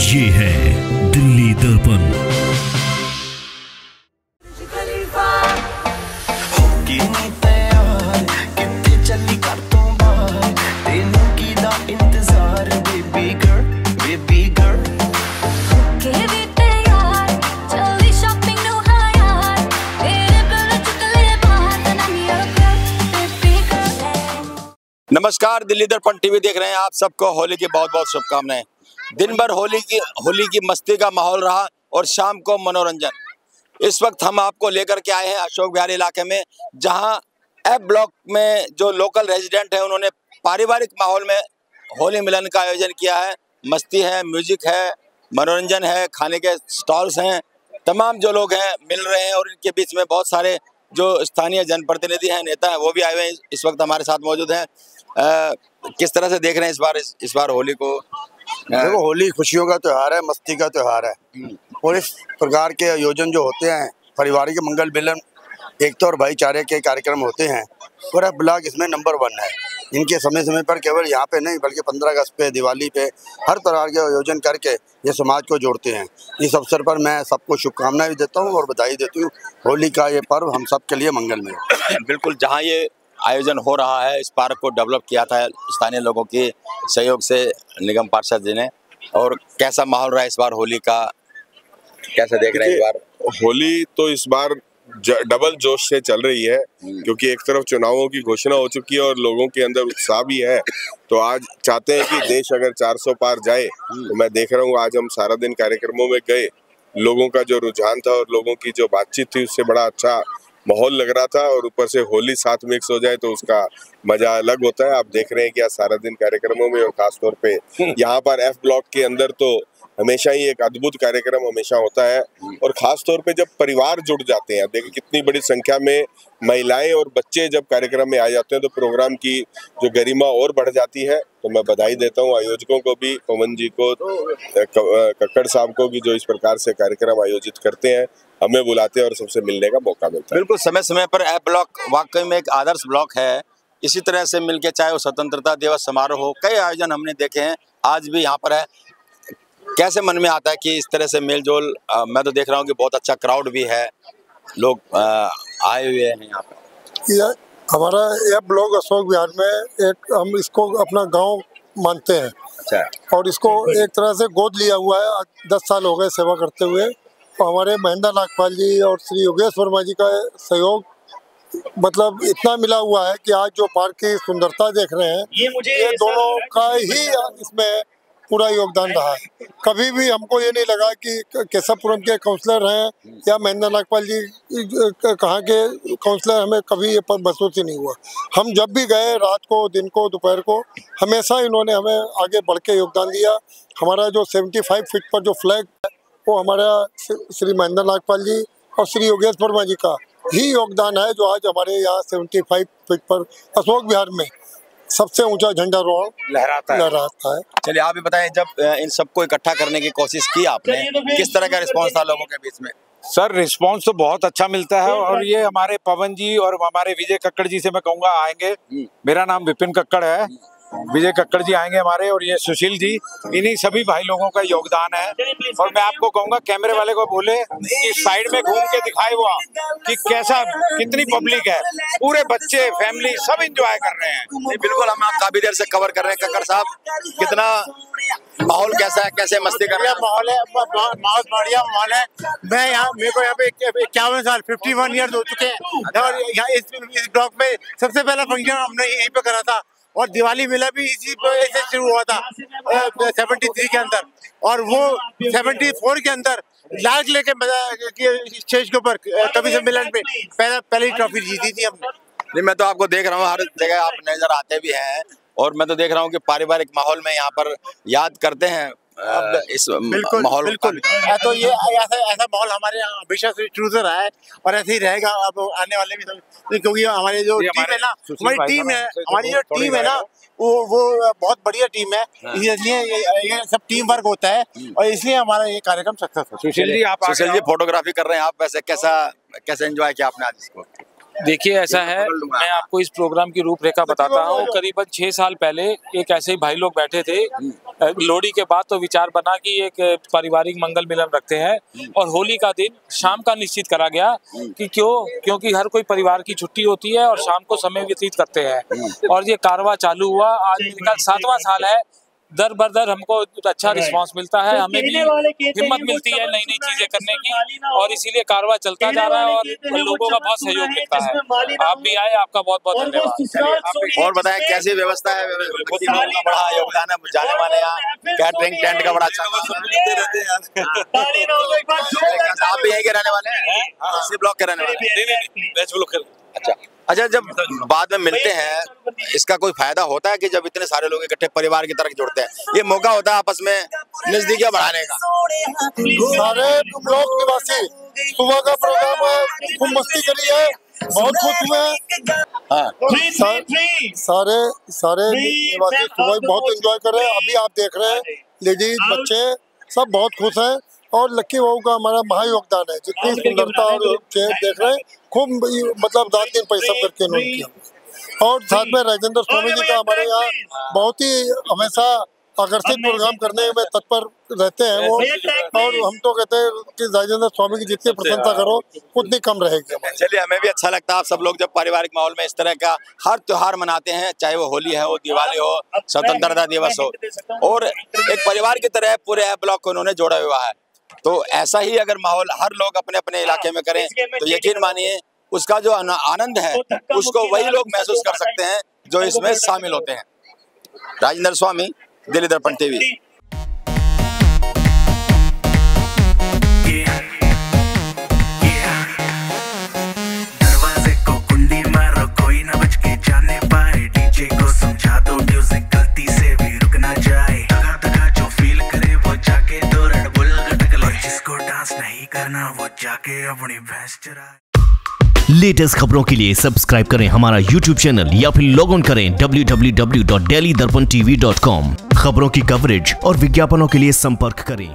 ये है दिल्ली दर्पण। नमस्कार दिल्ली दर्पण टीवी देख रहे हैं आप सबको। होली की बहुत बहुत शुभकामनाएँ। दिन भर होली की होली की मस्ती का माहौल रहा और शाम को मनोरंजन। इस वक्त हम आपको लेकर के आए हैं अशोक बिहार इलाके में जहाँ एफ़ ब्लॉक में जो लोकल रेजिडेंट हैं उन्होंने पारिवारिक माहौल में होली मिलन का आयोजन किया है। मस्ती है म्यूज़िक है मनोरंजन है खाने के स्टॉल्स हैं। तमाम जो लोग हैं मिल रहे हैं और इनके बीच में बहुत सारे जो स्थानीय जनप्रतिनिधि हैं नेता हैं वो भी आए हुए हैं। इस वक्त हमारे साथ मौजूद हैं। किस तरह से देख रहे हैं इस बार इस, इस बार होली को? देखो होली खुशियों का त्योहार है मस्ती का त्योहार है। और इस प्रकार के आयोजन जो होते हैं पारिवारिक मंगल मिलन एकता और भाईचारे के कार्यक्रम होते हैं पूरा ब्लॉक इसमें नंबर वन है। इनके समय समय पर केवल यहाँ पे नहीं बल्कि पंद्रह अगस्त पे दिवाली पे हर तरह के आयोजन करके ये समाज को जोड़ते हैं। इस अवसर पर मैं सबको शुभकामनाएँ भी देता हूँ और बधाई देती हूँ। होली का ये पर्व हम सब के लिए मंगलमय बिल्कुल जहाँ ये आयोजन हो रहा है। इस पार्क को डेवलप किया था स्थानीय लोगों के सहयोग से निगम पार्षद जी ने। और कैसा माहौल रहा इस बार होली का? कैसे देख रहे हैं इस बार? होली तो इस बार डबल जोश से चल रही है क्योंकि एक तरफ़ चुनावों की घोषणा हो चुकी है और लोगों के अंदर उत्साह भी है। तो आज चाहते हैं कि देश अगर 400 पार जाए तो मैं देख रहा हूँ आज हम सारा दिन कार्यक्रमों में गए। लोगों का जो रुझान था और लोगों की जो बातचीत थी उससे बड़ा अच्छा माहौल लग रहा था और ऊपर से होली साथ मिक्स हो जाए तो उसका मज़ा अलग होता है। आप देख रहे हैं कि आज सारा दिन कार्यक्रमों में और खासतौर पे यहाँ पर एफ़ ब्लॉक के अंदर तो हमेशा ही एक अद्भुत कार्यक्रम हमेशा होता है। और खास तौर पे जब परिवार जुड़ जाते हैं देखिए कितनी बड़ी संख्या में महिलाएँ और बच्चे जब कार्यक्रम में आ जाते हैं तो प्रोग्राम की जो गरिमा और बढ़ जाती है। तो मैं बधाई देता हूँ आयोजकों को भी पवन जी को अ, कक्कड़ साहब को भी जो इस प्रकार से कार्यक्रम आयोजित करते हैं। हमें बुलाते हैं और सबसे मिलने का मौका मिलता है। बिल्कुल समय समय पर एफ़ ब्लॉक वाकई में एक आदर्श ब्लॉक है। इसी तरह से मिलके चाहे वो स्वतंत्रता दिवस समारोह हो कई आयोजन हमने देखे हैं आज भी यहाँ पर है। कैसे मन में आता है कि इस तरह से मेल जोल मैं तो देख रहा हूँ कि बहुत अच्छा क्राउड भी है लोग आए हुए हैं यहाँ पर। हमारा यह ब्लॉक अशोक बिहार में एक हम इसको अपना गाँव मानते हैं। अच्छा। और इसको एक तरह से गोद लिया हुआ है दस साल हो गए सेवा करते हुए। हमारे महेंद्र नागपाल जी और श्री योगेश वर्मा जी का सहयोग मतलब इतना मिला हुआ है कि आज जो पार्क की सुंदरता देख रहे हैं ये मुझे ये दोनों का ही इसमें पूरा योगदान रहा है। कभी भी हमको ये नहीं लगा कि केशवपुरम के काउंसलर हैं या महेंद्र नागपाल जी कहाँ के काउंसलर हमें कभी ये पर महसूस ही नहीं हुआ। हम जब भी गए रात को दिन को दोपहर को हमेशा इन्होंने हमें आगे बढ़ के योगदान दिया। हमारा जो 75 फीट पर जो फ्लैग वो हमारा श्री- महेंद्र नागपाल जी और श्री योगेश वर्मा जी का ही योगदान है जो आज हमारे यहाँ 75 फीट पर अशोक बिहार में सबसे ऊँचा झंडा रोहण लहराता है। लहराता है। चलिए आप भी बताएँ जब इन सबको इकट्ठा करने की कोशिश की आपने किस तरह का रिस्पॉन्स था लोगों के बीच में? सर रिस्पांस तो बहुत अच्छा मिलता है और ये हमारे पवन जी और हमारे विजय कक्कड़ जी से मैं कहूँगा आएँगे। मेरा नाम विपिन कक्कड़ है। विजय कक्कड़ जी आएँगे हमारे और ये सुशील जी इन्हीं सभी भाई लोगों का योगदान है। और मैं आपको कहूँगा कैमरे वाले को बोले कि साइड में घूम के दिखाए हुआ कि कैसा कितनी पब्लिक है। पूरे बच्चे फैमिली सब इंजॉय कर रहे हैं। बिल्कुल हम आप काफ़ी देर से कवर कर रहे हैं कक्कड़ साहब। कितना माहौल कैसा है कैसे मस्ती कर रहे हैं? माहौल है बहुत बढ़िया माहौल है। मैं यहाँ मेरे को यहाँ पे इक्यावन साल फिफ्टी वन ईयर हो चुके हैं। और यहाँ इस इस ब्लॉक में सबसे पहला फ़ंक्शन हमने यहीं पे करा था। और दिवाली मेला भी इसी से शुरू हुआ था सेवेंटी थ्री के अंदर। और वो सेवेंटी फोर के अंदर लाल किले के स्टेज के ऊपर कवि सम्मेलन पे पहला, पहली ट्रॉफी जीती थी हमने। नहीं, मैं तो आपको देख रहा हूँ, हर जगह आप नज़र आते भी हैं और मैं तो देख रहा हूँ कि पारिवारिक माहौल में यहाँ पर याद करते हैं। इस बिल्कुल माहौल बिल्कुल। तो ये ऐसा ऐसा माहौल हमारे यहाँ हमेशा से शुरू से रहा है और ऐसे ही रहेगा अब आने वाले भी समय क्योंकि हमारे जो टीम है ना हमारी टीम है हमारी जो टीम है ना वो वो बहुत बढ़िया टीम है। इसलिए ये, ये सब टीम वर्क होता है और इसलिए हमारा ये कार्यक्रम सक्सेस है। सुशील जी आप सुशील जी फोटोग्राफी कर रहे हैं आप वैसे कैसा कैसे एंजॉय किया आपने आज इसको? देखिए ऐसा है मैं आपको इस प्रोग्राम की रूपरेखा बताता हूँ। करीबन छह साल पहले एक ऐसे ही भाई लोग बैठे थे लोहड़ी के बाद तो विचार बना कि एक पारिवारिक मंगल मिलन रखते हैं और होली का दिन शाम का निश्चित करा गया कि क्यों? क्योंकि हर कोई परिवार की छुट्टी होती है और शाम को समय व्यतीत करते हैं। और ये कारवा चालू हुआ आज इनका सातवां साल है। दर बर दर हमको अच्छा रिस्पांस मिलता है हमें भी हिम्मत मिलती है नई नई चीज़ें करने की और इसीलिए कारवा चलता जा रहा है और लोगों का बहुत सहयोग मिलता है। आप भी आए आपका बहुत बहुत धन्यवाद। और बताएँ कैसी व्यवस्था है? कुछ लोगों का बड़ा योगदान है जाने माने यहाँ कैटरिंग टेंट का बड़ा अच्छा आप भी यहीं के रहने वाले हैं? ब्लॉक के रहने वाले अच्छा। अच्छा जब बाद में मिलते हैं इसका कोई फ़ायदा होता है कि जब इतने सारे लोग इकट्ठे परिवार की तरह जुड़ते हैं? ये मौका होता है आपस में नजदीकियाँ बढ़ाने का। सारे ब्लॉक निवासी सुबह का प्रोग्राम है खूब मस्ती करी है बहुत खुश हुए हैं। हाँ सारे सारे निवासी सुबह बहुत एंजॉय कर रहे हैं अभी आप देख रहे हैं लेडीज़ बच्चे सब बहुत खुश हैं। और लक्की बहू का हमारा महा योगदान है। जितनी सुंदरता और चेहरे देख रहे हैं खूब मतलब रात दिन परिश्रम करके उन्होंने किया। और साथ में राजेंद्र स्वामी जी का हमारे यहाँ बहुत ही हमेशा आकर्षित प्रोग्राम करने में तत्पर रहते हैं वो और हम तो कहते हैं कि राजेंद्र स्वामी की जितनी प्रशंसा करो उतनी कम रहेगी चलिए हमें भी अच्छा लगता है आप सब लोग जब पारिवारिक माहौल में इस तरह का हर त्योहार मनाते हैं चाहे वो होली है हो दिवाली हो स्वतंत्रता दिवस हो। और एक परिवार की तरह पूरे ब्लॉक को उन्होंने जोड़ा हुआ है। तो ऐसा ही अगर माहौल हर लोग अपने अपने इलाके में करें तो यकीन मानिए उसका जो आनंद है उसको वही लोग महसूस कर सकते हैं जो इसमें शामिल होते हैं। राजेंद्र स्वामी दिल्ली दर्पण टीवी। जाके अपनी भैंस चराए लेटेस्ट खबरों के लिए सब्सक्राइब करें हमारा यूट्यूब चैनल या फिर लॉग इन करें डब्ल्यू खबरों की कवरेज और विज्ञापनों के लिए संपर्क करें।